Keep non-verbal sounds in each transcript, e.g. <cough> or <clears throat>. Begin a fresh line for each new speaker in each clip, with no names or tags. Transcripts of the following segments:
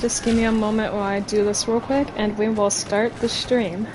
Just give me a moment while I do this real quick and we will start the stream.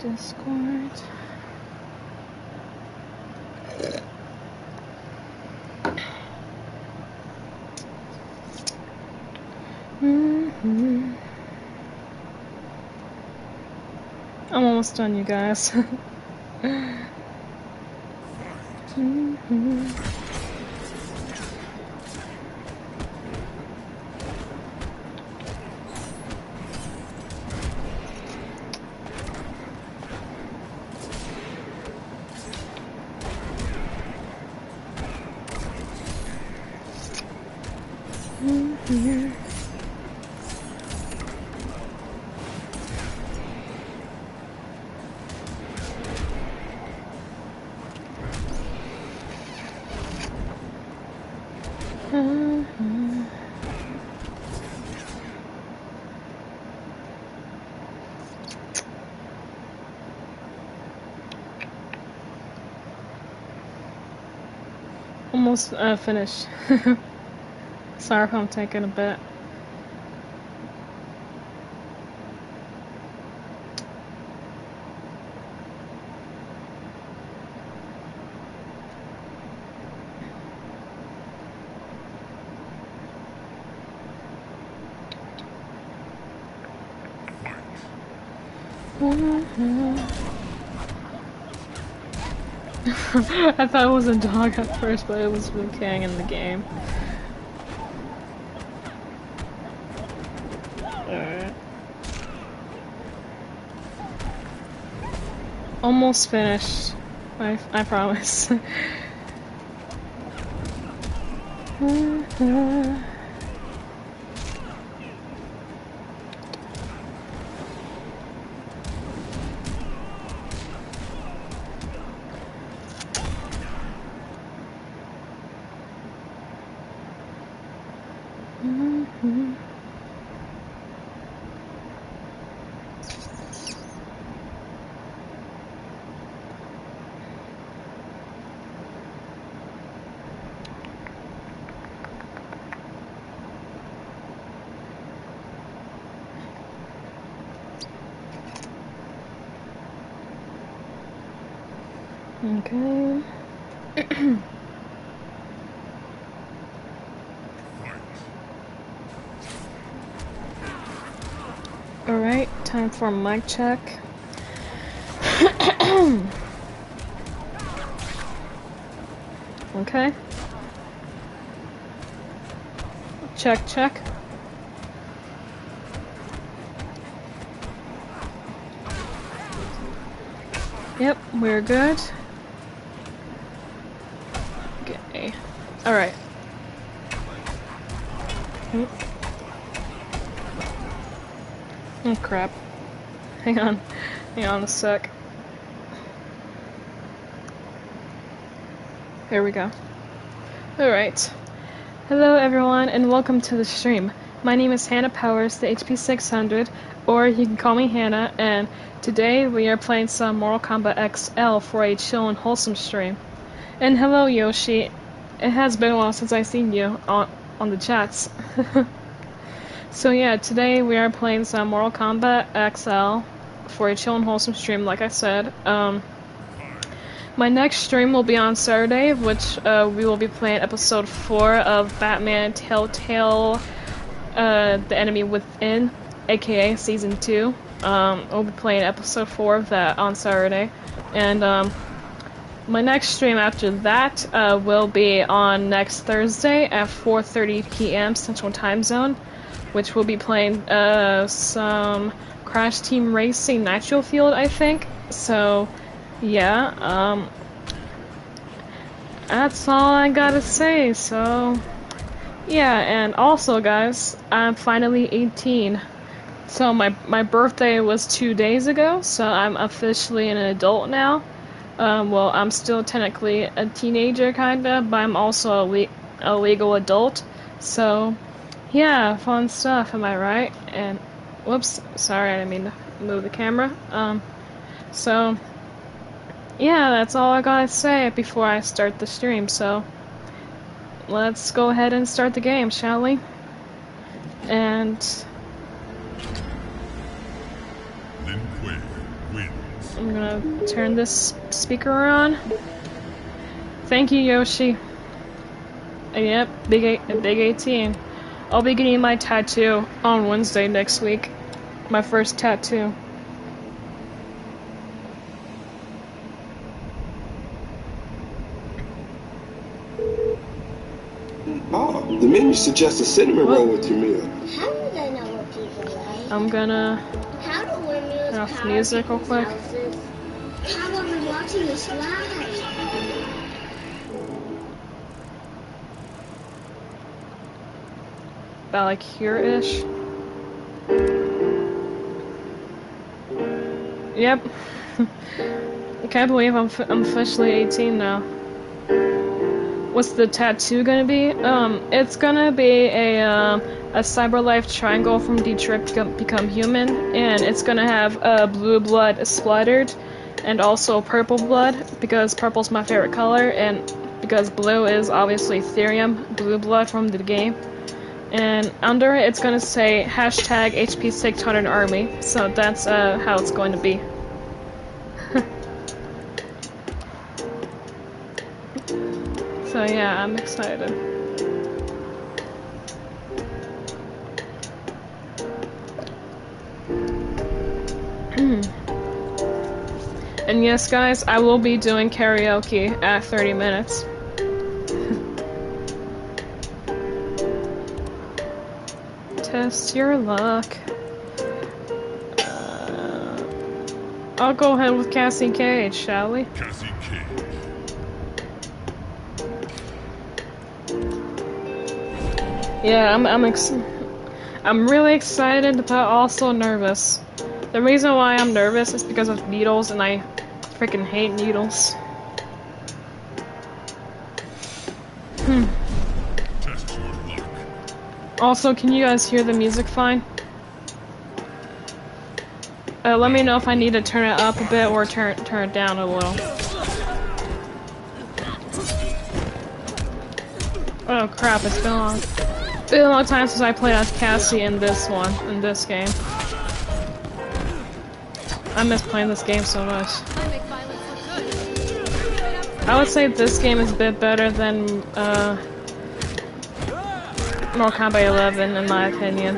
Discord. Mm-hmm. I'm almost done, you guys. <laughs> Mm-hmm. Almost uh, finished. <laughs> Sorry if I'm taking a bit. Mm-hmm. <laughs> I thought it was a dog at first, but it was Liu Kang in the game. Almost finished. I, I promise. <laughs> Uh, uh. Okay. <clears throat> Alright, time for mic check. <clears throat> okay. Check, check. Yep, we're good. Okay. Alright. Oh crap. Hang on. Hang on a sec. Here we go. Alright. Hello everyone and welcome to the stream. My name is Hanna Powers, the HP 600, or you can call me Hanna, and today we are playing some Mortal Kombat XL for a chill and wholesome stream. And hello, Yoshi. It has been a while since I've seen you on, on the chats. <laughs> so yeah, today we are playing some Mortal Kombat XL for a chill and wholesome stream, like I said. Um, my next stream will be on Saturday, which uh, we will be playing episode 4 of Batman Telltale uh, The Enemy Within, aka Season 2. Um, we'll be playing episode 4 of that on Saturday. And um, my next stream after that uh, will be on next Thursday at 4.30 p.m. Central Time Zone, which will be playing uh, some Crash Team Racing Nitro-Fueled, I think. So yeah, um, that's all I gotta say, so, yeah, and also, guys, I'm finally 18. So my, my birthday was two days ago, so I'm officially an adult now. Um, well, I'm still technically a teenager, kinda, but I'm also a, le a legal adult. So, yeah, fun stuff, am I right? And, whoops, sorry, I didn't mean to move the camera. Um, so, yeah, that's all I gotta say before I start the stream, so let's go ahead and start the game, shall we? And I'm gonna turn this speaker on. Thank you, Yoshi. Uh, yep, big eight, big 18. I'll be getting my tattoo on Wednesday next week. My first tattoo.
Oh, the menu suggests a cinnamon
What?
roll with your meal.
How do they know what people like?
I'm gonna
How do windmills
Turn off music real
people's
quick.
How are we watching this live?
about like here-ish. Yep. <laughs> I can't believe I'm, I'm officially 18 now. What's the tattoo gonna be? Um, it's gonna be a um, a cyberlife triangle from Detroit become human, and it's gonna have uh, blue blood splattered, and also purple blood because purple's my favorite color, and because blue is obviously Thirium blue blood from the game. And under it, it's gonna say hashtag HP600 Army. So that's uh, how it's going to be. <laughs> so yeah, I'm excited. And yes, guys, I will be doing karaoke at 30 minutes. <laughs> Test your luck. Uh, I'll go ahead with Cassie Cage, shall we?
Cassie Cage.
Yeah, I'm I'm ex- I'm really excited but also nervous. The reason why I'm nervous is because of needles and I freaking hate needles.
Luck.
Also, can you guys hear the music fine? Uh, let me know if I need to turn it up a bit or turn turn it down a little. Oh crap! It's been a long, been a long time since I played as Cassie in this one, in this game. I miss playing this game so much. I would say this game is a bit better than uh, Mortal Kombat 11, in my opinion.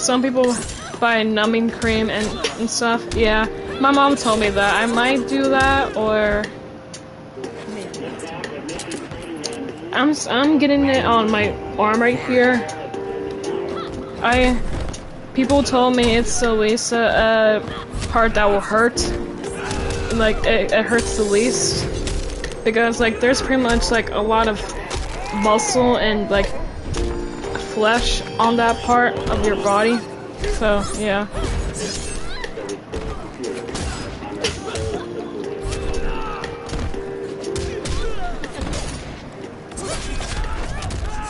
Some people buy numbing cream and, and stuff. Yeah, my mom told me that. I might do that, or I'm I'm getting it on my arm right here. I people told me it's uh, uh, part that will hurt. Like it, it hurts the least because like there's pretty much like a lot of muscle and like flesh on that part of your body. So yeah.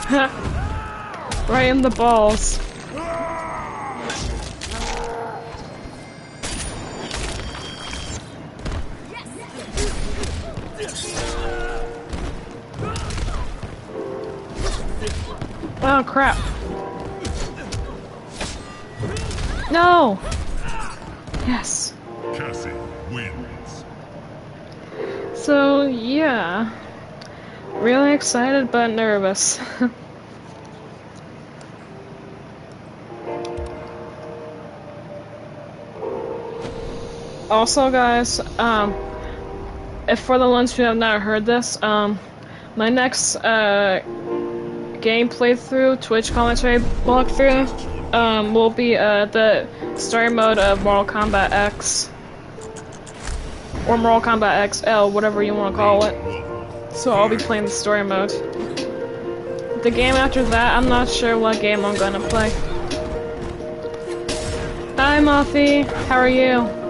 <laughs> Right in the balls. Oh crap. No! Yes.
Cassie wins.
So, yeah. Really excited but nervous. <laughs> also, guys, um, if for the ones who have not heard this, um, my next uh, game playthrough, Twitch commentary walkthrough, um, will be uh, the story mode of Mortal Kombat X. Or Mortal Kombat XL, whatever you want to call it. So I'll be playing the story mode. The game after that, I'm not sure what game I'm gonna play. Hi, Muffy. How are you?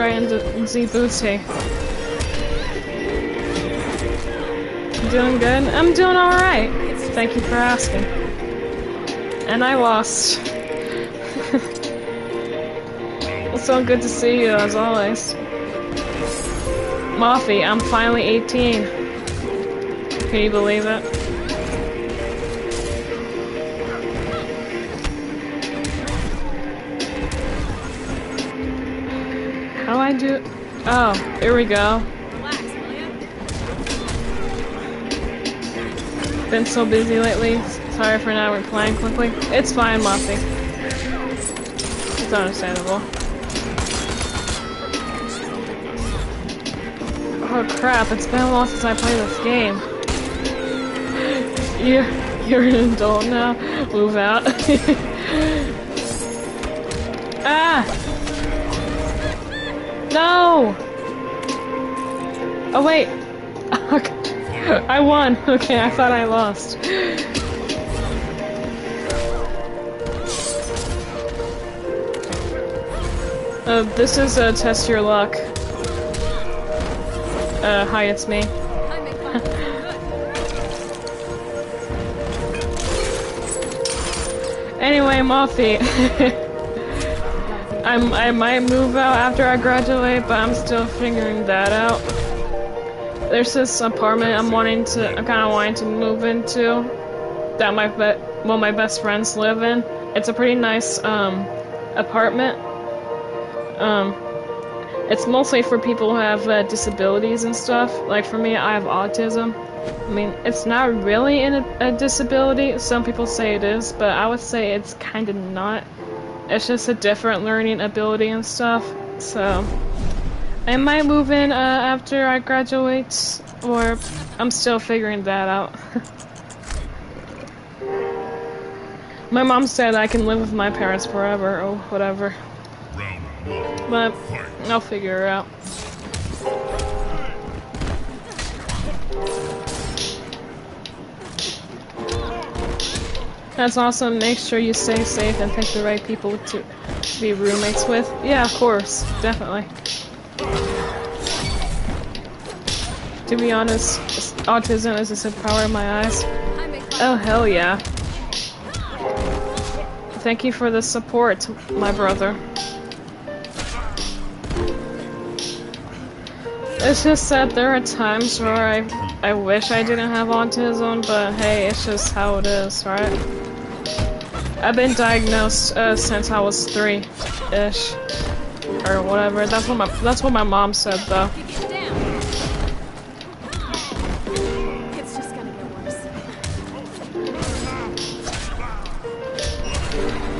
Right into Booty. Doing good? I'm doing alright. Thank you for asking. And I lost. <laughs> it's so good to see you, as always. Muffy, I'm finally 18. Can you believe it? How do I do? Oh, here we go. Been so busy lately. Sorry for not replying quickly. It's fine, Muffy. It's understandable. Oh crap, it's been a while since I played this game. <laughs> You're, you're an adult now. Move out. <laughs> ah! No! Oh wait. <laughs> I won. Okay, I thought I lost. Uh, this is a test your luck. Uh, hi, it's me. <laughs> anyway, Muffy. <laughs> I'm, I might move out after I graduate, but I'm still figuring that out. There's this apartment I'm wanting to, I'm kind of wanting to move into that my be well my best friends live in. It's a pretty nice um, apartment. Um, it's mostly for people who have uh, disabilities and stuff. Like for me, I have autism. I mean, it's not really in a, a disability. Some people say it is, but I would say it's kind of not. It's just a different learning ability and stuff. So, I might move in uh, after I graduate, or I'm still figuring that out. <laughs> my mom said I can live with my parents forever, or whatever. But I'll figure it out. That's awesome. Make sure you stay safe and pick the right people to be roommates with. Yeah, of course. Definitely. To be honest, autism is just a power in my eyes. Oh, hell yeah. Thank you for the support, my brother. It's just that there are times where I I wish I didn't have autism, but hey, it's just how it is, right? I've been diagnosed uh, since I was three, ish, or whatever. That's what my that's what my mom said though.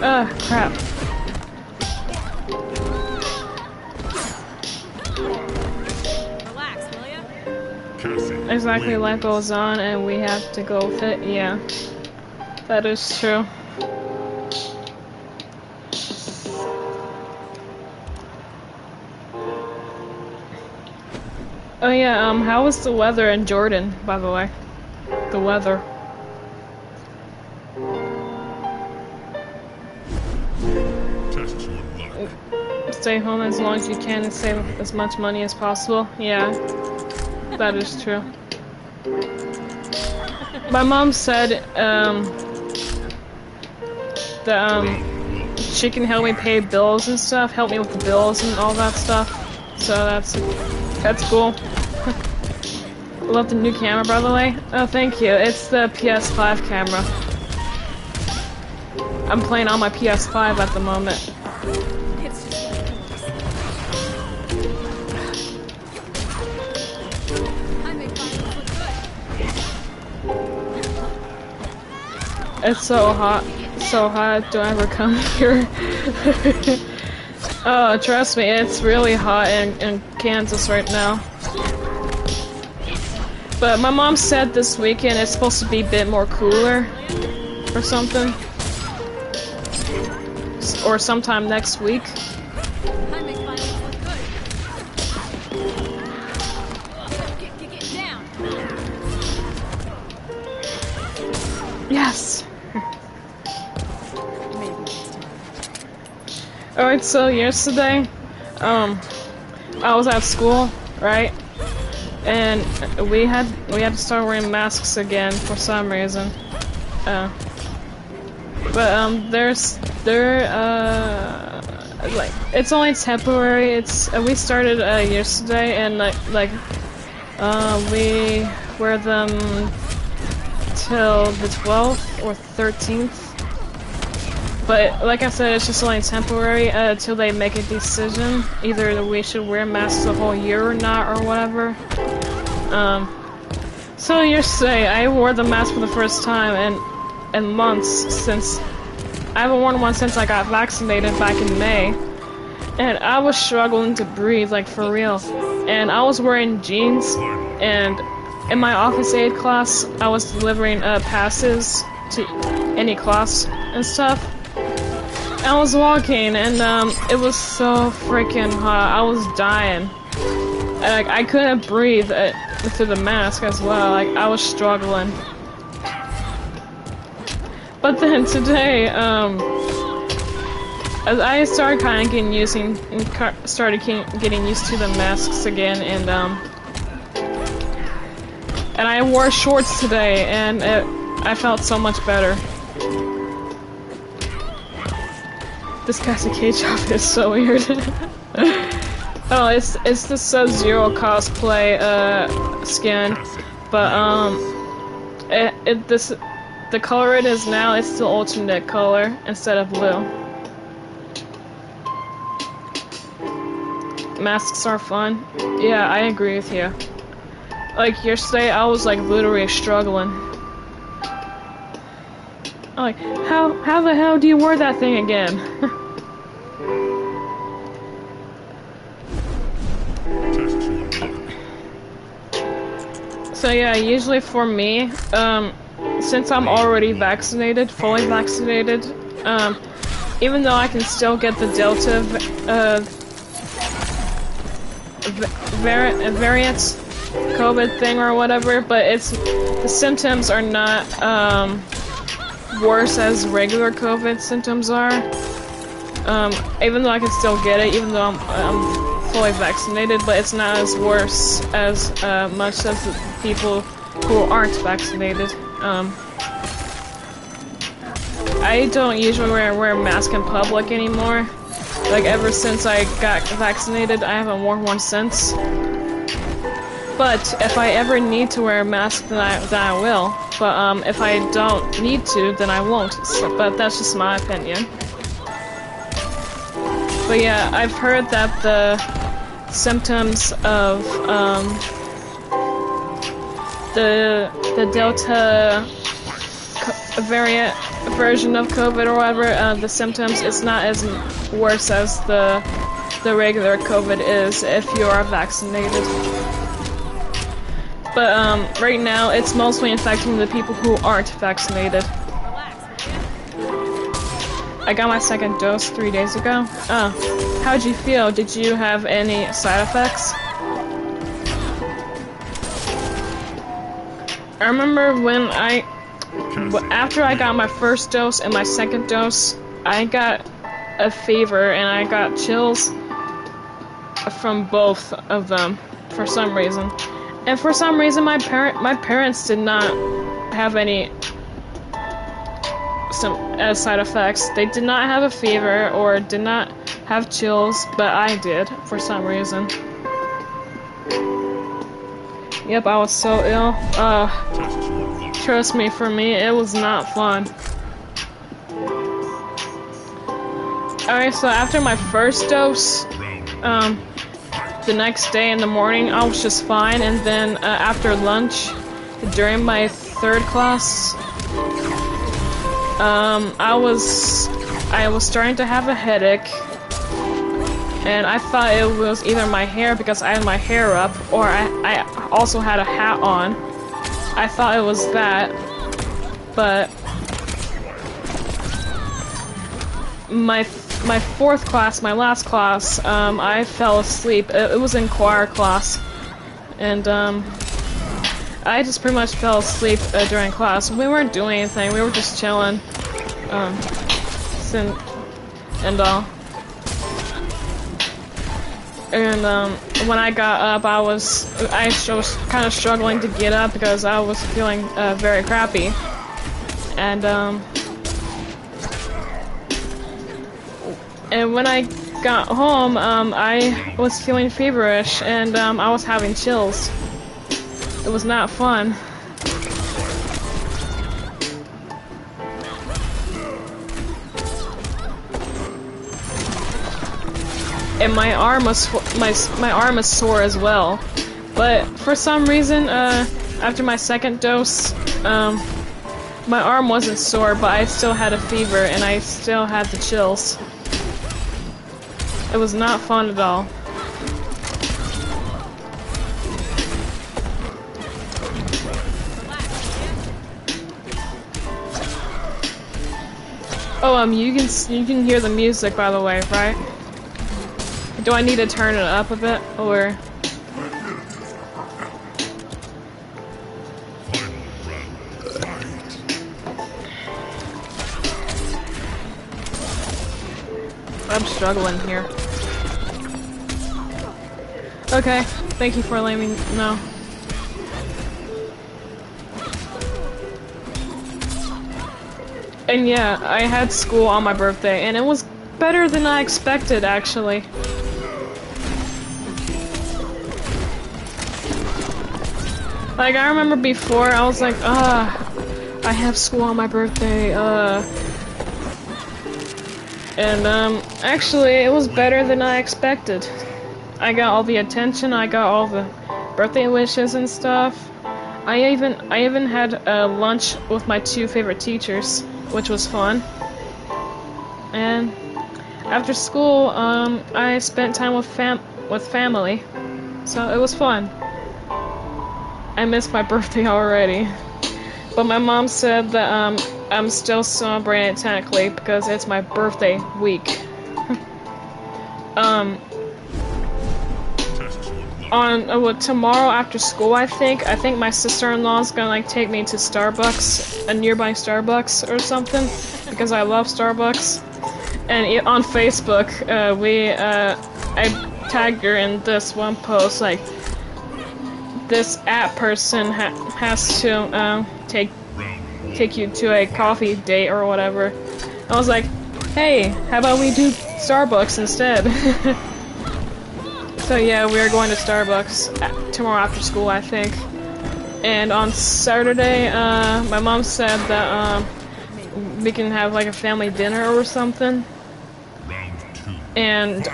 Ugh, crap.
Relax, will ya?
Exactly, life goes on, and we have to go with it. Yeah, that is true. Oh yeah, um, how was the weather in Jordan, by the way? the weather.
Luck.
Stay home as long as you can and save as much money as possible. Yeah, that is true. My mom said um, that um, she can help me pay bills and stuff, help me with the bills and all that stuff. So that's that's cool. Love the new camera, by the way. Oh, thank you. It's the PS5 camera. I'm playing on my PS5 at the moment.
It's
so hot. So hot. Don't ever come <laughs> here. Oh, trust me, it's really hot in, in Kansas right now. But my mom said this weekend it's supposed to be a bit more cooler or something. Or sometime next week. So yesterday, um, I was at school, right? And we had we had to start wearing masks again for some reason. Uh, but um, there's there uh like it's only temporary. It's uh, we started uh, yesterday and like like uh we wear them till the 12th or 13th. But like I said, it's just only temporary uh, until they make a decision. Either we should wear masks the whole year or not, or whatever. Um, so yesterday, I wore the mask for the first time in in months since I haven't worn one since I got vaccinated back in May, and I was struggling to breathe, like for real. And I was wearing jeans, and in my office aid class, I was delivering uh, passes to any class and stuff. I was walking, and um, it was so freaking hot. I was dying. And, like I couldn't breathe uh, through the mask as well. Like I was struggling. But then today, um, as I started kind of getting using, started getting used to the masks again, and um, and I wore shorts today, and it, I felt so much better. This Cassie Cage outfit is so weird. <laughs> oh, it's it's the Sub Zero cosplay uh skin, but um, it, it this the color it is now it's the alternate color instead of blue. Masks are fun. Yeah, I agree with you. Like yesterday, I was like literally struggling. I'm like, how how the hell do you wear that thing again? <laughs> so yeah, usually for me, um, since I'm already vaccinated, fully vaccinated, um, even though I can still get the Delta uh, v- vari- variant COVID thing or whatever, but it's the symptoms are not um, worse as regular COVID symptoms are. Um, even though I can still get it, even though I'm, I'm fully vaccinated, but it's not as worse as uh, much as people who aren't vaccinated. Um, I don't usually wear, wear a mask in public anymore. Like ever since I got vaccinated, I haven't worn one since. But if I ever need to wear a mask, then I then I will. But um, if I don't need to, then I won't. So, but that's just my opinion. But yeah, I've heard that the symptoms of um, the the Delta variant version of COVID or whatever, uh, the symptoms is not as worse as the the regular COVID is if you are vaccinated. But um, right now, it's mostly infecting the people who aren't vaccinated. I got my second dose three days ago. Oh, how'd you feel? Did you have any side effects? I remember when I, after I got my first dose and my second dose, I got a fever and I got chills from both of them for some reason. And for some reason, my parent, my parents did not have any some uh, side effects. They did not have a fever or did not have chills, but I did for some reason. Yep, I was so ill. Uh, trust me, for me, it was not fun. Alright, so after my first dose, um, the next day in the morning, I was just fine, and then uh, after lunch, during my third class, um, I was I was starting to have a headache, and I thought it was either my hair because I had my hair up, or I, I also had a hat on. I thought it was that, but my my fourth class, my last class, um, I fell asleep. It, it was in choir class, and um, I just pretty much fell asleep uh, during class. We weren't doing anything. We were just chilling, um, and, and all. And um, when I got up, I was I was kind of struggling to get up because I was feeling uh, very crappy, and um, and when I got home, um, I was feeling feverish and um, I was having chills. It was not fun. And my arm was my my arm is sore as well, but for some reason, uh, after my second dose, um, my arm wasn't sore, but I still had a fever and I still had the chills. It was not fun at all. Oh, um, you can you can hear the music by the way, right? Do I need to turn it up a bit, or. I'm struggling here? Okay, thank you for letting me know. And yeah, I had school on my birthday, and it was better than I expected, actually. Like, I remember before, I was like, ah, I have school on my birthday, uh. And, um, actually, it was better than I expected. I got all the attention, I got all the birthday wishes and stuff. I even I even had uh, lunch with my two favorite teachers, which was fun. And after school, um, I spent time with fam with family, so it was fun. I missed my <laughs> birthday already, but my mom said that um, I'm still celebrating it technically because it's my birthday week. <laughs> um. On uh, tomorrow after school i think i think my sister-in-law's gonna like take me to starbucks a nearby starbucks or something because i love starbucks. And on facebook uh, we uh, i tagged her in this one post like this app person ha- has to um, take take you to a coffee date or whatever. I was like hey how about we do starbucks instead <laughs> So yeah, we are going to Starbucks tomorrow after school, I think. And on Saturday, uh, my mom said that um, we can have like a family dinner or something. And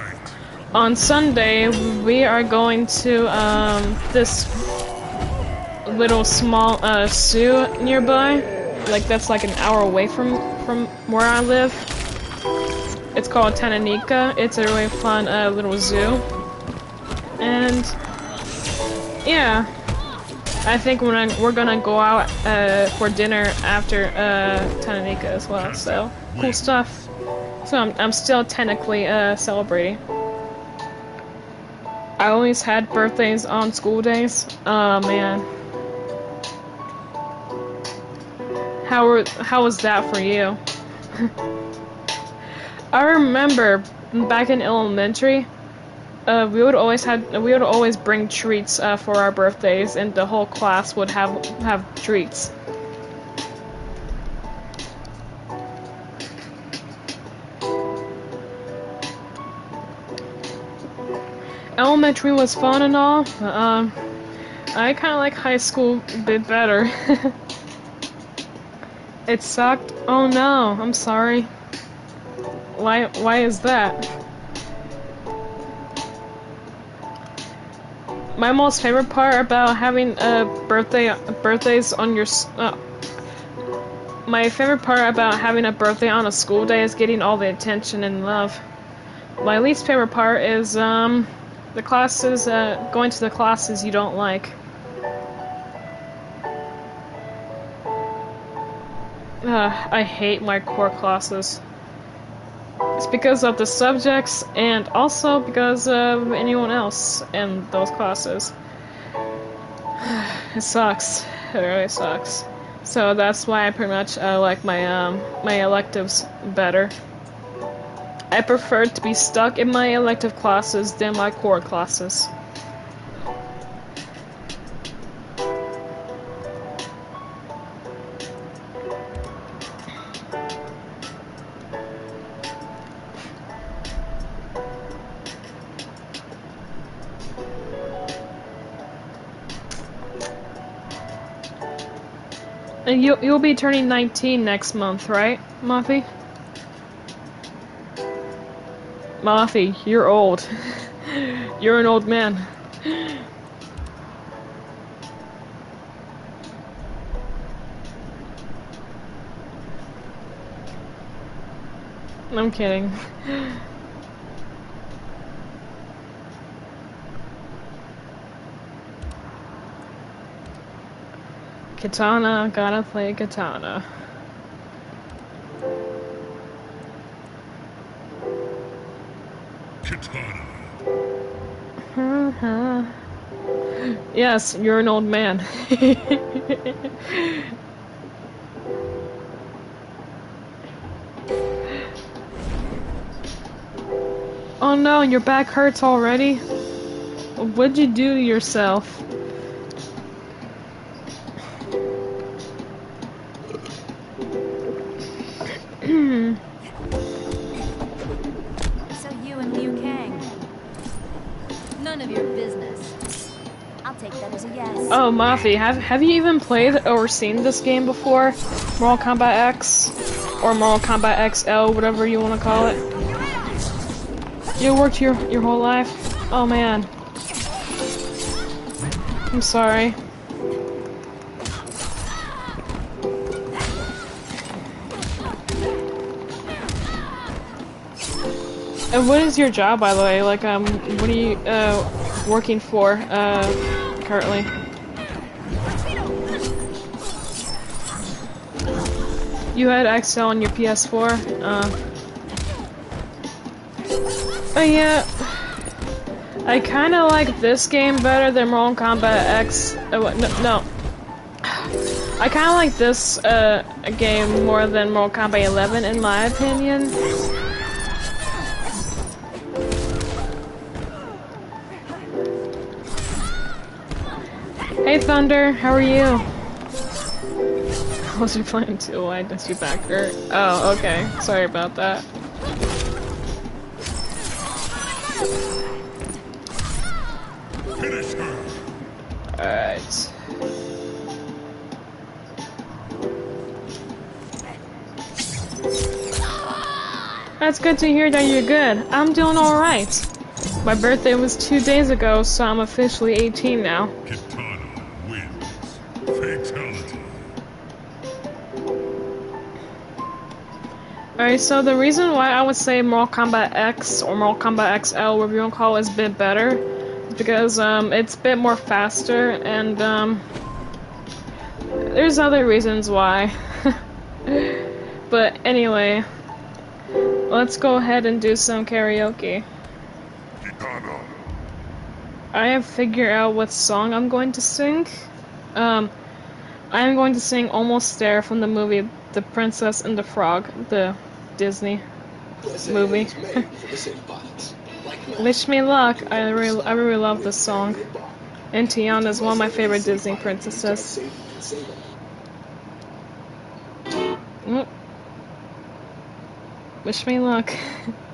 on Sunday, we are going to um, this little small uh, zoo nearby. Like that's like an hour away from from where I live. It's called Tanganyika. It's a really fun uh, little zoo. And yeah, I think we're gonna, we're gonna go out uh, for dinner after uh, Tanganyika as well. So cool stuff. So I'm, I'm still technically uh, celebrating. I always had birthdays on school days. Oh man. How were, how was that for you? <laughs> I remember back in elementary, uh, we would always had we would always bring treats uh, for our birthdays, and the whole class would have have treats. Elementary was fun and all. Um, I kind of like high school a bit better. <laughs> it sucked. Oh no, I'm sorry. Why? Why is that? My most favorite part about having a birthday birthdays on your uh, my favorite part about having a birthday on a school day is getting all the attention and love. My least favorite part is um the classes uh, going to the classes you don't like. Uh, I hate my core classes. It's because of the subjects and also because of anyone else in those classes. <sighs> It sucks. It really sucks. So that's why I pretty much uh, like my um, my electives better. I prefer to be stuck in my elective classes than my core classes. You you'll be turning 19 next month, right, Muffy? Muffy, you're old. <laughs> you're an old man. I'm kidding. <laughs> Katana, gotta play katana.
Katana.
Uh-huh. <laughs> Yes, you're an old man. <laughs> oh no, your back hurts already? What'd you do to yourself? Muffy, have have you even played or seen this game before? Mortal Kombat X or Mortal Kombat XL, whatever you want to call it. You worked your your whole life. Oh man. I'm sorry. And what is your job, by the way? Like, um, what are you uh working for uh currently? You had XL on your PS4. Uh, oh yeah. I kind of like this game better than Mortal Kombat X. What- no, no. I kind of like this uh, game more than Mortal Kombat 11, in my opinion. Hey Thunder, how are you? Was you playing too? Why does your back hurt? Oh, okay. Sorry about that. Alright. That's good to hear that you're good. I'm doing alright. My birthday was two days ago, so I'm officially 18 now. Alright, so the reason why I would say Mortal Kombat X or Mortal Kombat XL, whatever you want to call it, is a bit better is because um, it's a bit more faster and um, there's other reasons why. <laughs> but anyway, let's go ahead and do some karaoke. I have figured out what song I'm going to sing. Um, I'm going to sing Almost There from the movie The Princess and the Frog, the Disney. Movie.
It's <laughs> made for the same box. Like mine.
Wish Me Luck. I really, I really love this song. And Tiana is one of my favorite Disney princesses.
Save- save it.
Wish me luck. <laughs>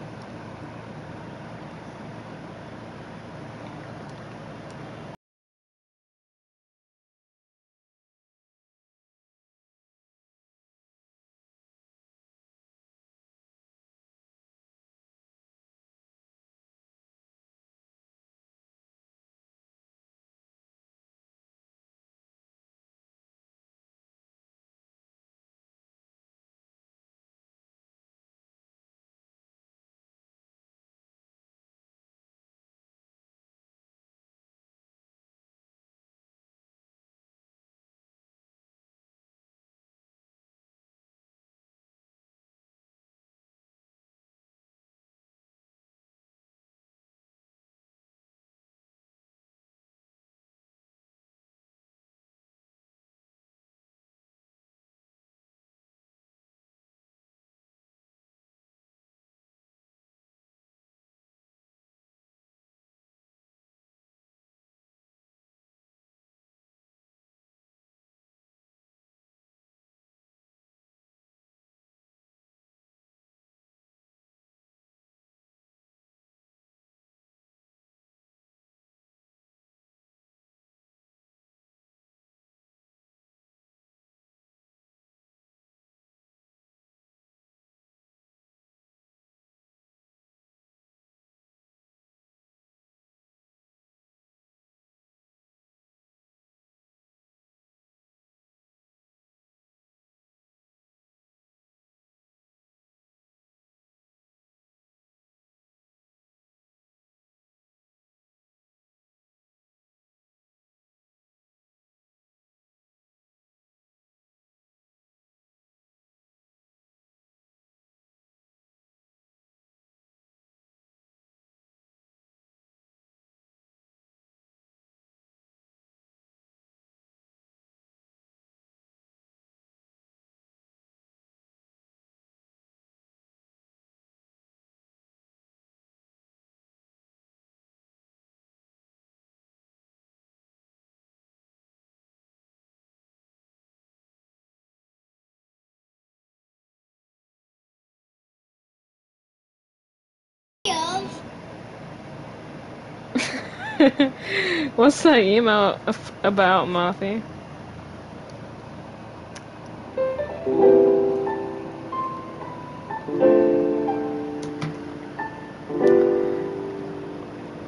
<laughs> What's that email af- about, Mothy?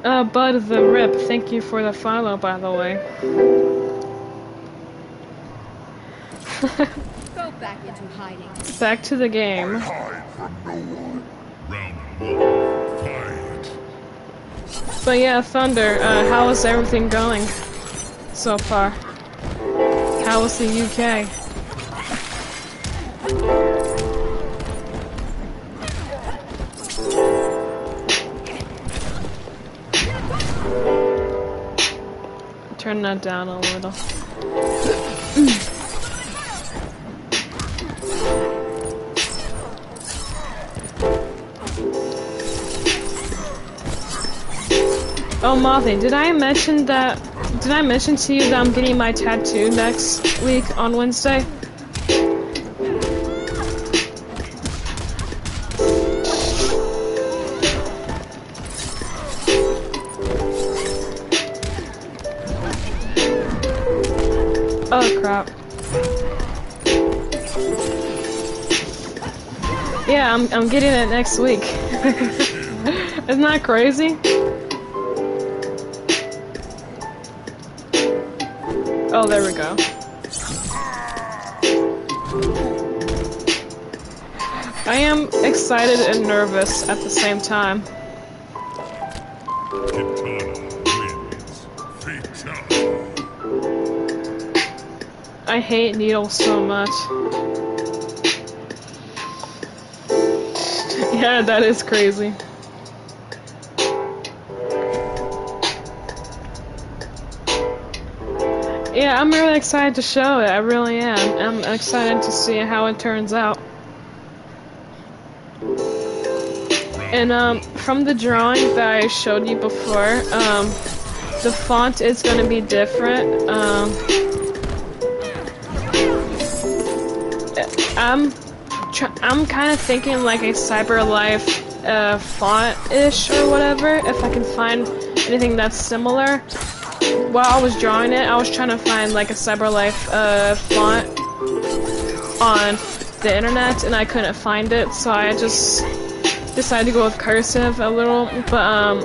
Uh, Bud the Rip, thank you for the follow, by the way.
Go back into hiding.
Back to the game. But yeah, Thunder, uh, how is everything going so far? How is the UK? Turn that down a little. Oh, Mothy, did I mention that? Did I mention to you that I'm getting my tattoo next week on Wednesday? Oh crap. Yeah, I'm I'm getting it next week. <laughs> Isn't that crazy? Oh, there we go. I am excited and nervous at the same time. I hate needles so much. <laughs> yeah, that is crazy. Yeah, I'm really excited to show it. I really am. I'm excited to see how it turns out. And um, from the drawing that I showed you before, um, the font is going to be different. Um, I'm I'm kind of thinking like a CyberLife uh, font-ish or whatever. If I can find anything that's similar. While I was drawing it, I was trying to find like a CyberLife uh, font on the internet, and I couldn't find it, so I just decided to go with cursive a little. But um,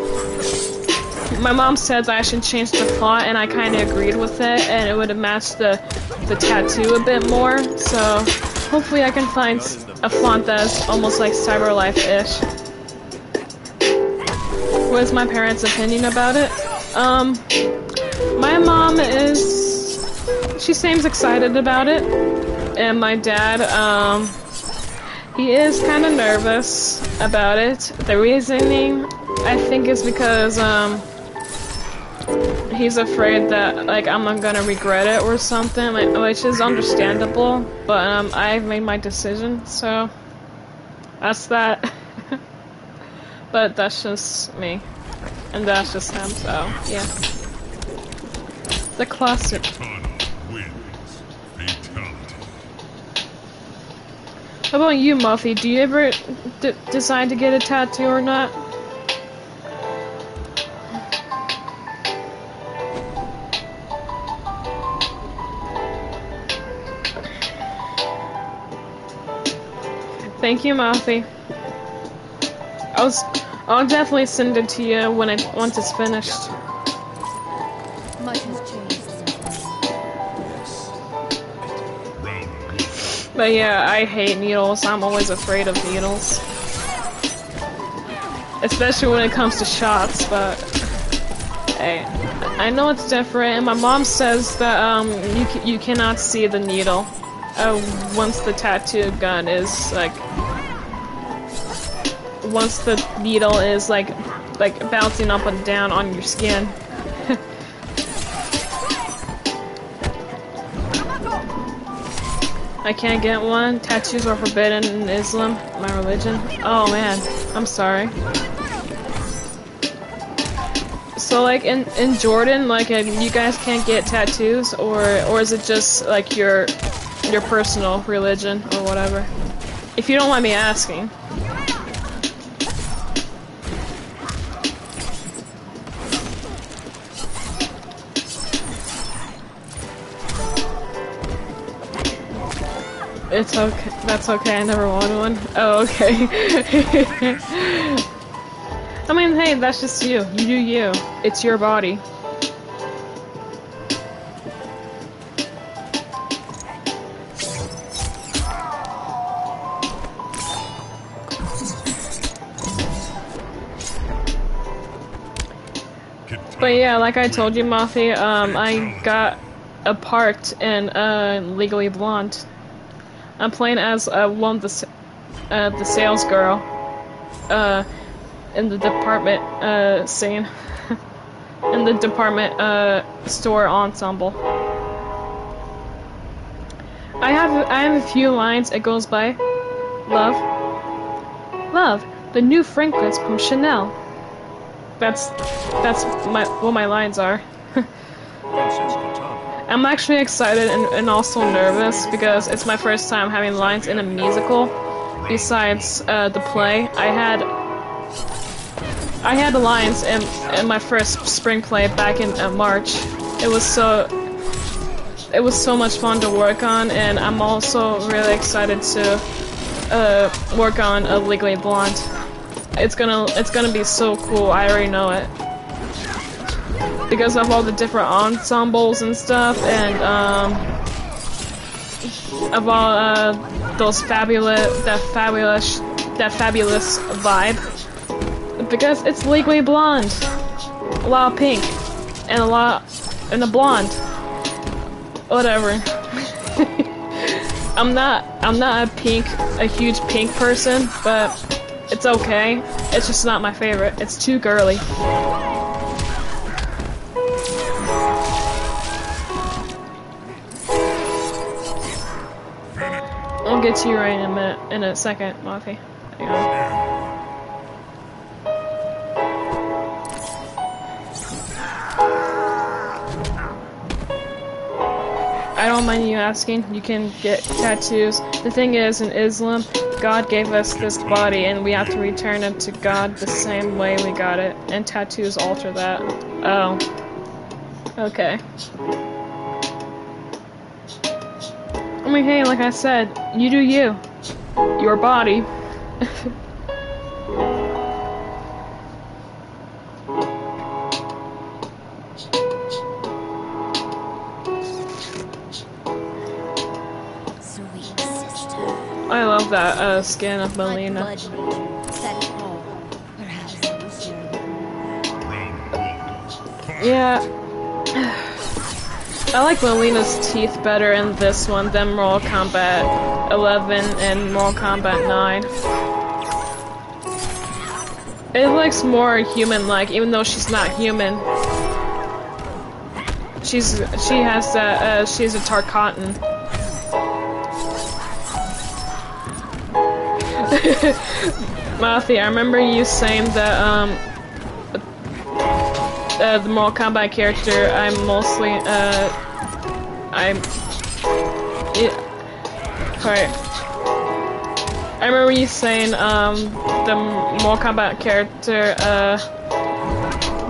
my mom said I should change the font, and I kind of agreed with it, and it would have matched the the tattoo a bit more. So hopefully, I can find a font that's almost like CyberLife-ish. What is my parents' opinion about it? Um, my mom is, she seems excited about it, and my dad, um, he is kind of nervous about it. The reasoning, I think, is because, um, he's afraid that, like, I'm not gonna regret it or something, like, which is understandable, but, um, I've made my decision, so, that's that. <laughs> but that's just me. And that's just him, so, yeah. The classic. How about you, Muffy? Do you ever decide to get a tattoo or not? Thank you, Muffy. I was I'll definitely send it to you when it once it's finished. But yeah, I hate needles. I'm always afraid of needles. Especially when it comes to shots, but hey, I know it's different, and my mom says that um you you cannot see the needle uh, once the tattoo gun is like once the needle is like like bouncing up and down on your skin. I can't get one. Tattoos are forbidden in Islam, my religion. Oh man, I'm sorry. So like in in Jordan, like uh, you guys can't get tattoos, or or is it just like your your personal religion or whatever? If you don't mind me asking. It's okay. That's okay. I never wanted one. Oh, okay. <laughs> I mean, hey, that's just you. You do you. It's your body. But yeah, like I told you, Muffy, um, I got a part in uh, Legally Blonde. I'm playing as uh, one of the uh, the sales girl uh, in the department uh, scene <laughs> in the department uh, store ensemble. I have I have a few lines. It goes by, love, love, the new fragrance from Chanel. That's that's my what my lines are. <laughs> I'm actually excited and, and, also nervous because it's my first time having lines in a musical. Besides uh, the play, I had I had the lines in, in my first spring play back in uh, March. It was so it was so much fun to work on, and I'm also really excited to uh, work on a Legally Blonde. It's gonna it's gonna be so cool. I already know it because of all the different ensembles and stuff, and um, of all uh, those fabulous, that fabulous, that fabulous vibe. Because it's legally blonde, a lot of pink, and a lot, and a blonde. Whatever. <laughs> I'm not, I'm not a pink, a huge pink person, but it's okay. It's just not my favorite. It's too girly. Get to you right in a minute, in a second, on. I don't mind you asking. You can get tattoos. The thing is, in Islam, God gave us this body, and we have to return it to God the same way we got it. And tattoos alter that. Oh. Okay. I mean, hey, like I said, you do you. Your body. I love that uh, skin of Mileena.
blood I
like Mileena's teeth better in this one than Mortal Kombat 11 and Mortal Kombat 9. It looks more human-like, even though she's not human. She's she has that uh, she's a Tarkatan. <laughs> Matthew, I remember you saying that um uh, the Mortal Kombat character, I'm mostly, uh, I'm, yeah, alright. I remember you saying, um, the Mortal Kombat character, uh,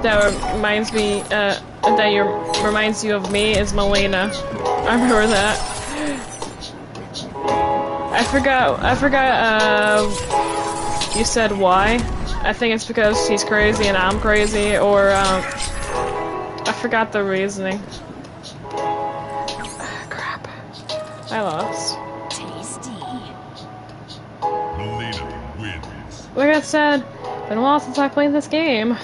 that reminds me, uh, that you reminds you of me is Mileena. I remember that. I forgot, I forgot, uh, you said why. I think it's because she's crazy and I'm crazy, or, um, I forgot the reasoning. Crap. I lost.
tasty.
Mileena wins.
Like I said, been a while since I played this game.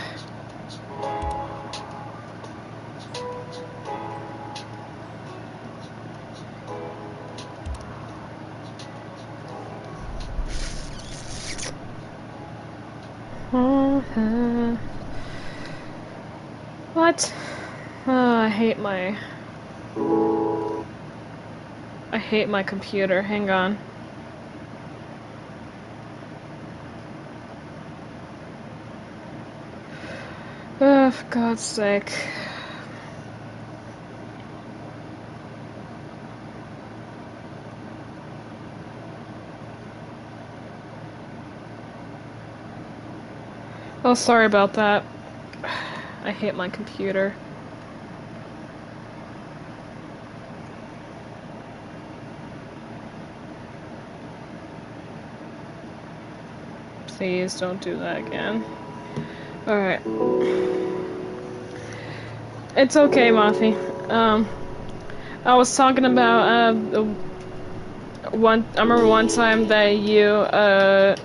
Hate my. I hate my computer. Hang on. Oh, for God's sake. Oh, sorry about that. <sighs> I hate my computer. Please don't do that again. Alright. It's okay, Mothi. Um, I was talking about, uh, one, I remember one time that you, uh,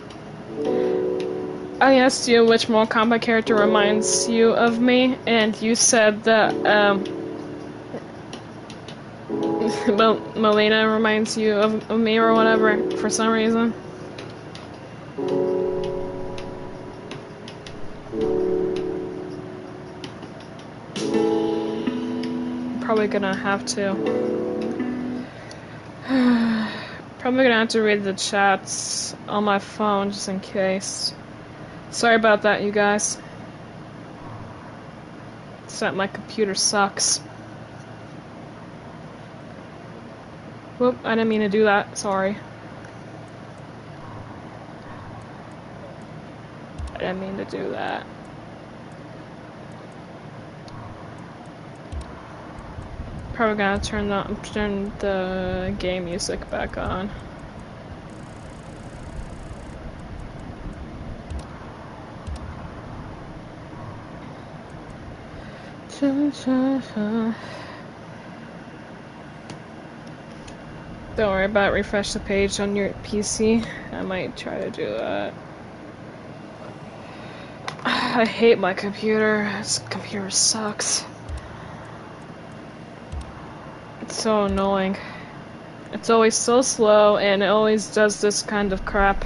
I asked you which Mortal Kombat character reminds you of me, and you said that, um, <laughs> Mel- Mileena reminds you of, of me or whatever, for some reason. Probably gonna have to. <sighs> Probably gonna have to read the chats on my phone just in case. Sorry about that, you guys. It's that my computer sucks. Whoop, I didn't mean to do that. Sorry. I didn't mean to do that. Probably gonna turn the turn the game music back on. Don't worry about refresh the page on your PC. I might try to do that. <sighs> I hate my computer. This computer sucks. It's so annoying. It's always so slow and it always does this kind of crap.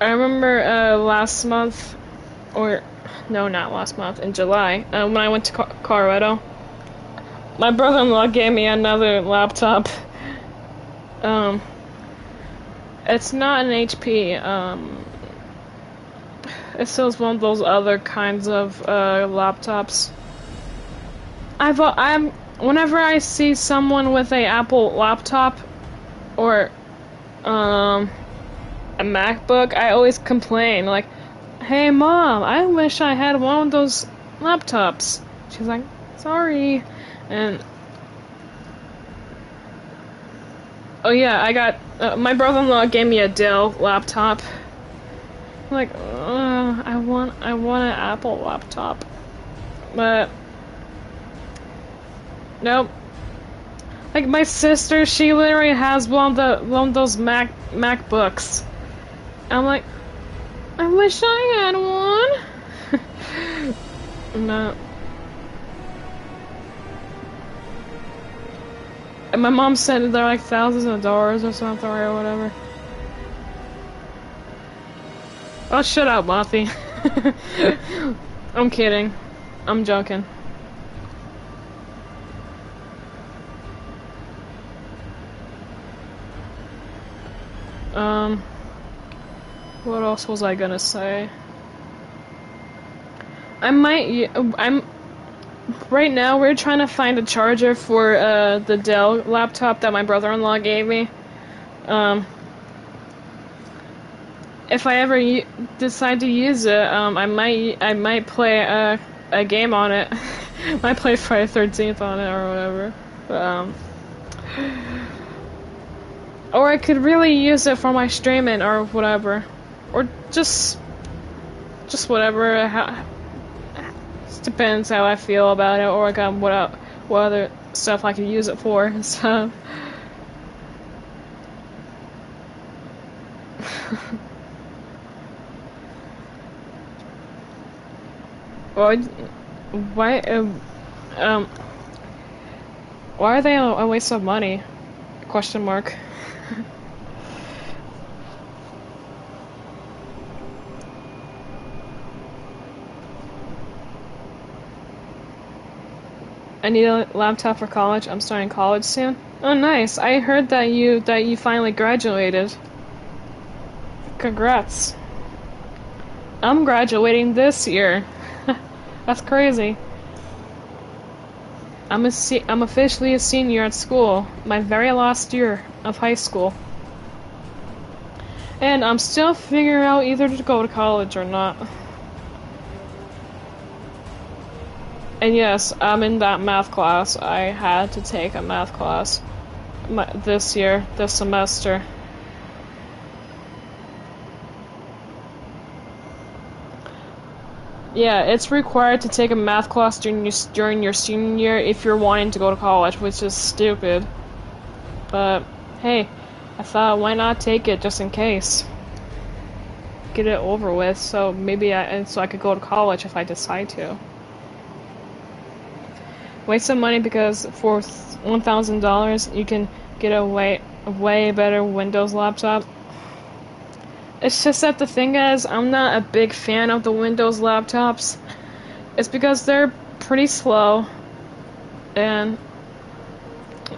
I remember uh, last month, or no, not last month, in July, uh, when I went to Co- Colorado. my brother-in-law gave me another laptop. Um, it's not an HP. Um, it's sells one of those other kinds of uh, laptops. I've uh, I'm whenever I see someone with a Apple laptop or um a MacBook, I always complain like, "Hey mom, I wish I had one of those laptops." She's like, "Sorry." And Oh yeah, I got uh, my brother-in-law gave me a Dell laptop. Like, uh, I want I want an Apple laptop. But Nope. Like my sister, she literally has one of the one of those Mac MacBooks. I'm like, I wish I had one. <laughs> no. And my mom said they're like thousands of dollars or something or whatever. Oh, shut up, Mothie. <laughs> I'm kidding. I'm joking. Um, what else was I gonna say? I might. I'm. Right now, we're trying to find a charger for uh, the Dell laptop that my brother-in-law gave me. Um, if I ever decide to use it, um, I might I might play a, a game on it. <laughs> might play Friday Thirteenth on it or whatever. But, um, or I could really use it for my streaming or whatever. Or just just whatever. How, it depends how I feel about it or like, um, what what other stuff I could use it for and stuff. <laughs> why? Why? Um, um, why are they a waste of money? Question mark. I need a laptop for college. I'm starting college soon. Oh, nice. I heard that you that you finally graduated. Congrats. I'm graduating this year. That's crazy. I'm a se I'm officially a senior at school. My very last year of high school. And I'm still figuring out either to go to college or not. And yes, I'm in that math class. I had to take a math class this year, this semester. Yeah, it's required to take a math class during your, during your senior year if you're wanting to go to college, which is stupid. But, hey, I thought why not take it just in case? Get it over with, so maybe I, and so I could go to college if I decide to waste some money because for $1,000 you can get a way, a way better Windows laptop. It's just that the thing is, I'm not a big fan of the Windows laptops. It's because they're pretty slow. And,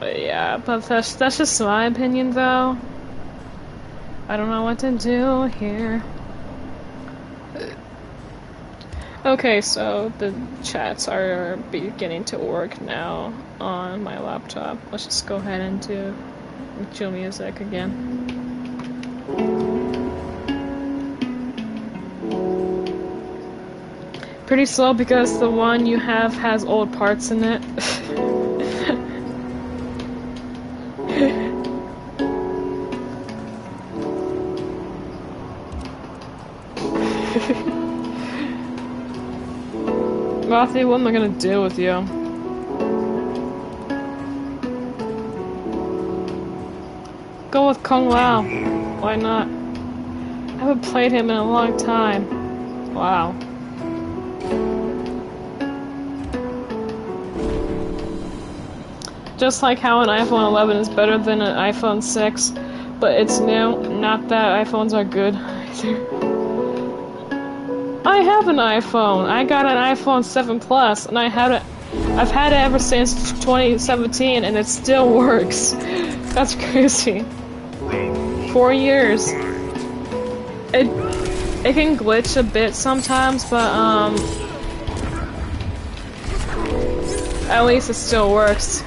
yeah, but that's, that's just my opinion though. I don't know what to do here. Okay, so the chats are beginning to work now on my laptop. Let's just go ahead and do chill music again. Pretty slow because the one you have has old parts in it. <laughs> Rothy, what am I gonna do with you? Go with Kung Lao. Why not? I haven't played him in a long time. Wow. Just like how an iPhone 11 is better than an iPhone 6, but it's new, not that iPhones are good either. I have an iPhone. I got an iPhone 7 Plus, and I had it. I've had it ever since 2017 and it still <laughs> works. That's crazy. Four years. It it can glitch a bit sometimes, but um at least it still works.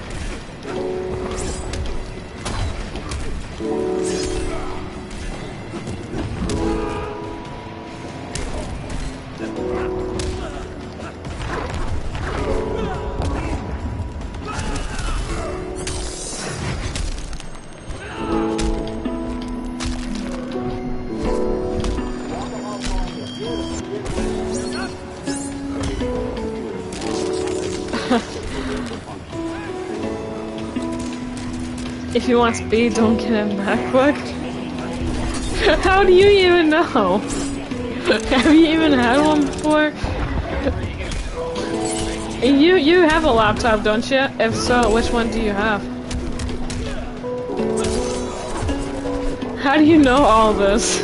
If you want speed, don't get a MacBook. <laughs> How do you even know? <laughs> Have you even had one before? You you have a laptop, don't you? If so, which one do you have? How do you know all this?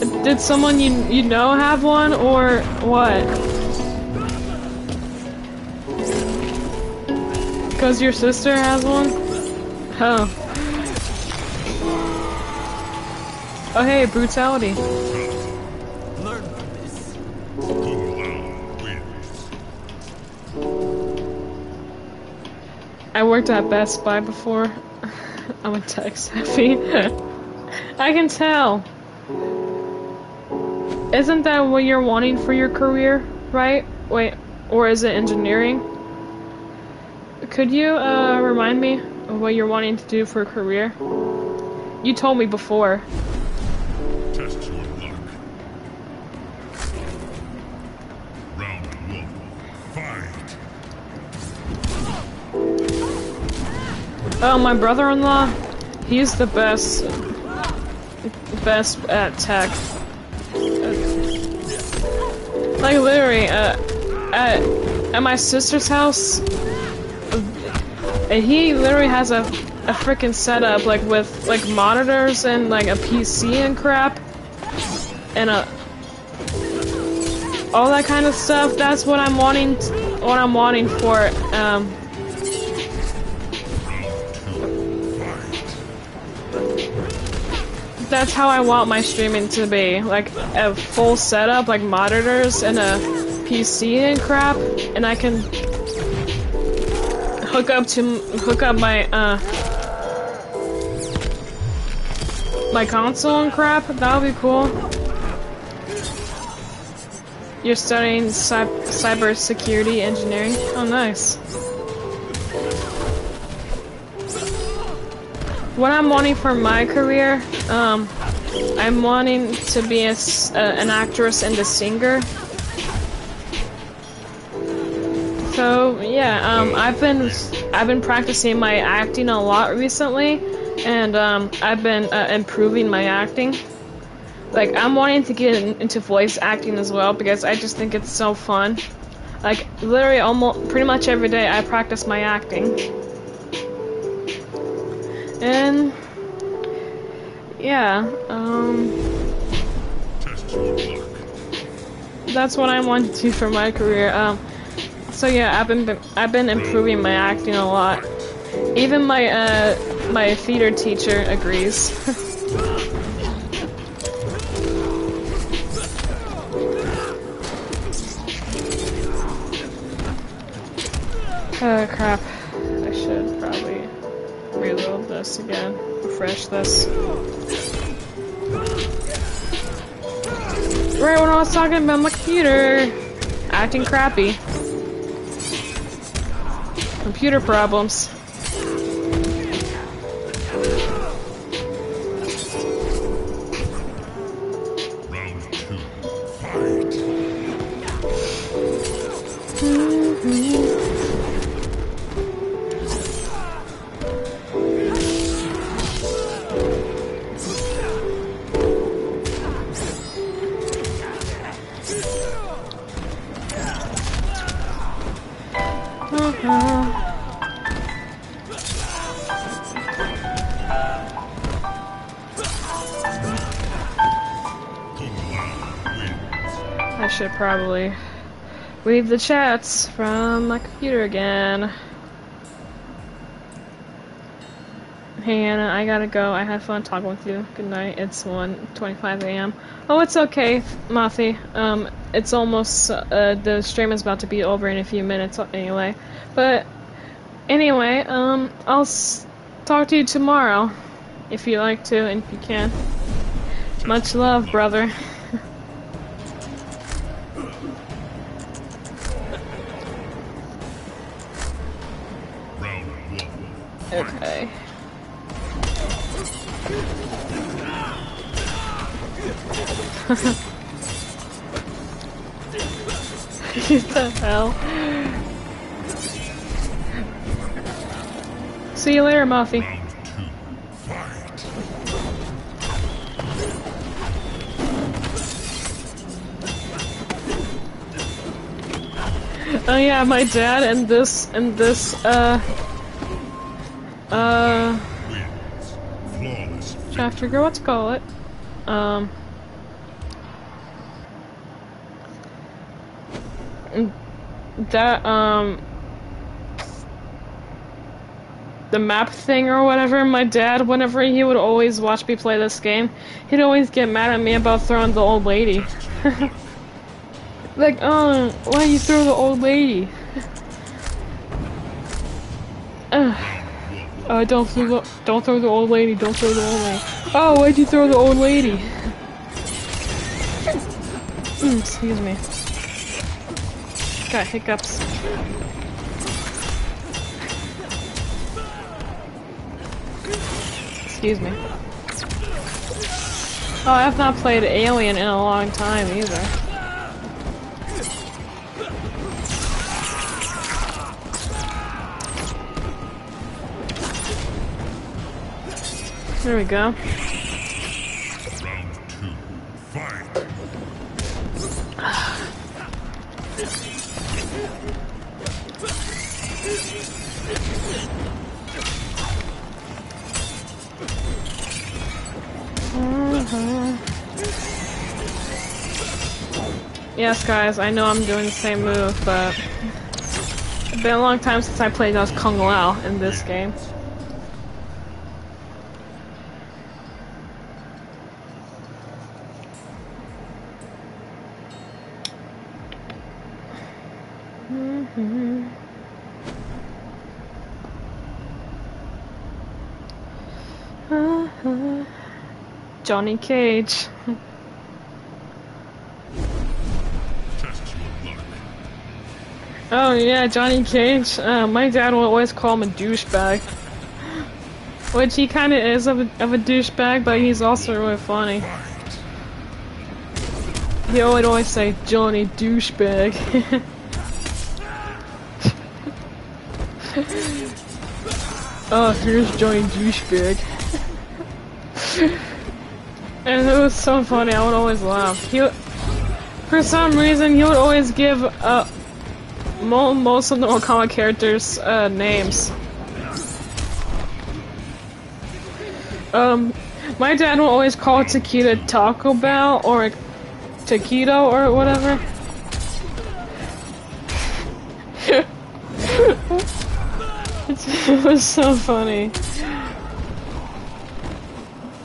<laughs> Did someone you you know have one or what? Because your sister has one? Oh. Oh hey, brutality.
Kung Lao wins.
I worked at Best Buy before. <laughs> I'm a tech savvy. <laughs> I can tell. Isn't that what you're wanting for your career, right? Wait, or is it engineering? Could you uh, remind me of what you're wanting to do for a career? You told me before.
Test your luck. Round one. Fight.
Oh, my brother-in-law, he's the best, best at tech. Like literally, uh, at at my sister's house, and he literally has a a freaking setup like with like monitors and like a PC and crap, and a all that kind of stuff. That's what I'm wanting. What I'm wanting for um. That's how I want my streaming to be, like a full setup, like monitors and a PC and crap, and I can hook up to hook up my uh my console and crap. That would be cool. You're studying cy cyber security engineering. Oh, nice. What I'm wanting for my career, um, I'm wanting to be a an actress and a singer. So yeah, um, I've been I've been practicing my acting a lot recently, and um, I've been uh, improving my acting. Like I'm wanting to get in, into voice acting as well because I just think it's so fun. Like literally, almost pretty much every day I practice my acting. And yeah, um,
Test your luck.
that's what I want to do for my career. Um, so yeah, I've been I've been improving my acting a lot. Even my uh my theater teacher agrees. <laughs> oh crap! I should probably reload this again, refresh this. Right when I was talking about my computer acting crappy. Computer problems. Probably read the chats from my computer again. Hey Hanna, I gotta go. I had fun talking with you. Good night. It's 1:25 a.m. Oh, it's okay, Mathi. Um, it's almost uh, the stream is about to be over in a few minutes anyway. But anyway, um, I'll talk to you tomorrow if you like to and if you can. Much love, brother.
Fight.
Oh yeah, my dad and this and this uh uh trying to figure what to call it. Um that um the map thing or whatever, my dad, whenever he would always watch me play this game, he'd always get mad at me about throwing the old lady. <laughs> like, oh, why you throw the old lady? Ugh. <sighs> Uh, don't throw the, don't throw the old lady, don't throw the old lady. Oh, why'd you throw the old lady? <laughs> Mm, excuse me. Got hiccups. Excuse me. Oh, I have not played Alien in a long time either. There we go. Yes, guys, I know I'm doing the same move, but it's been a long time since I played as Kung Lao in this game. Mhm. Uh-huh. <laughs> Johnny Cage. <laughs> Oh yeah, Johnny Cage. Uh, my dad will always call him a douchebag. <laughs> Which he kind of is of a, of a douchebag, but he's also really funny. He would always say, Johnny douchebag. <laughs> oh, here's Johnny douchebag. <laughs> and it was so funny, I would always laugh. He for some reason, he would always give mo most of the Okama characters uh, names. Um, my dad will always call Takeda Taco Bell or Taquito or whatever. <laughs> it was so funny.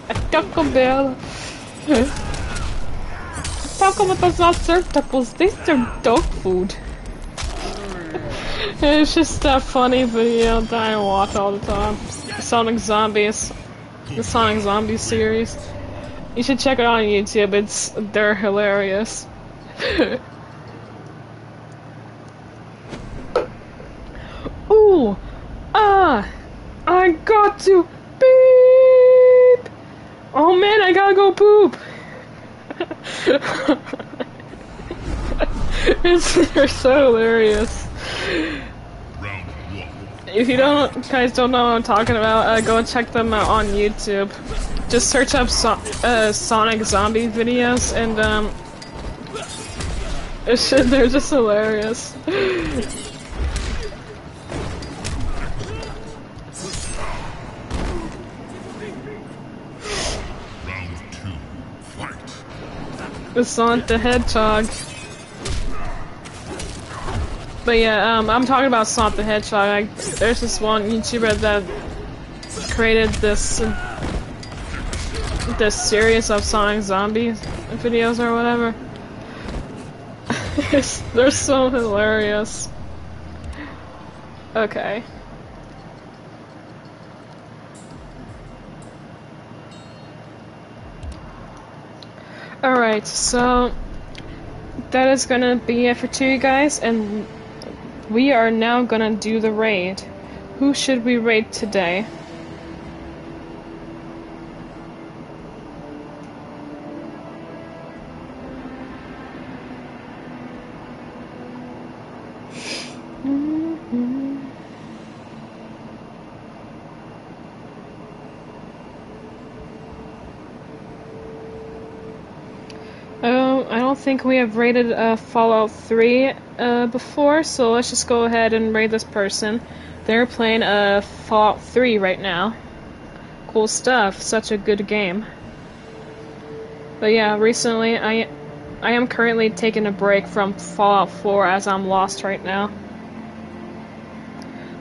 A Taco Bell. <laughs> Taco Bell does not serve tacos, they serve dog food. <laughs> it's just that funny video that I watch all the time. Sonic Zombies. The Sonic Zombies series. You should check it out on YouTube, it's they're hilarious. <laughs> Ooh! Ah! I got to beep! Oh man, I gotta go poop! <laughs> it's, they're so hilarious. If you don't, guys don't know what I'm talking about, uh, go check them out on YouTube. Just search up so uh, Sonic Zombie videos, and um, it's they're just hilarious.
Round two. Fight.
the Sonic the Hedgehog. But yeah, um, I'm talking about Sonic the Hedgehog. Like, there's this one YouTuber that created this this series of Sonic Zombies videos or whatever. <laughs> They're so hilarious. Okay. Alright, so that is gonna be it for two guys, and we are now gonna do the raid. Who should we raid today? Think we have rated uh, Fallout 3 uh, before, so let's just go ahead and raid this person. They're playing uh, Fallout 3 right now. Cool stuff, such a good game. But yeah, recently I I am currently taking a break from Fallout 4 as I'm lost right now.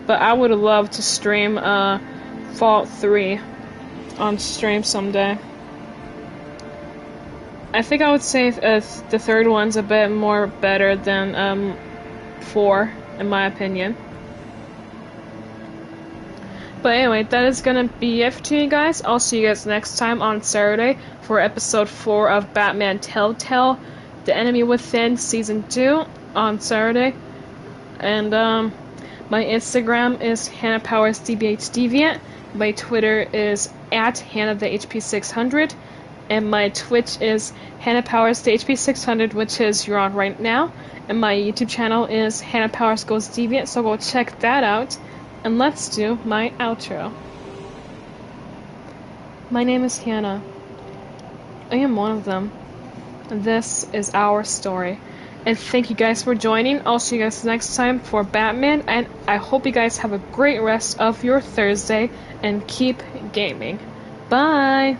But I would love to stream uh, Fallout 3 on stream someday. I think I would say uh, the third one's a bit more better than um, 4, in my opinion. But anyway, that is gonna be it for you guys. I'll see you guys next time on Saturday for episode 4 of Batman Telltale, The Enemy Within Season 2 on Saturday. And um, my Instagram is Hanna Powers DBH Deviant. My Twitter is at Hanna the HP600. And my Twitch is Hanna Powers the HP600, which is you're on right now. And my YouTube channel is Hanna Powers Goes Deviant, so go check that out. And let's do my outro. My name is Hanna. I am one of them. And this is our story. And thank you guys for joining. I'll see you guys next time for Batman. And I hope you guys have a great rest of your Thursday and keep gaming. Bye!